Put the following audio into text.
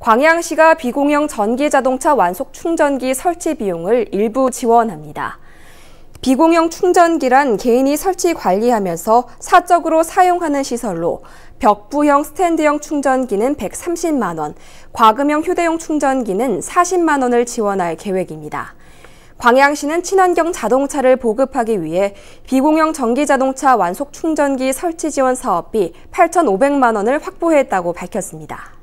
광양시가 비공영 전기자동차 완속 충전기 설치 비용을 일부 지원합니다. 비공영 충전기란 개인이 설치 관리하면서 사적으로 사용하는 시설로 벽부형 스탠드형 충전기는 130만 원, 과금형 휴대용 충전기는 40만 원을 지원할 계획입니다. 광양시는 친환경 자동차를 보급하기 위해 비공영 전기자동차 완속 충전기 설치 지원 사업비 8,500만 원을 확보했다고 밝혔습니다.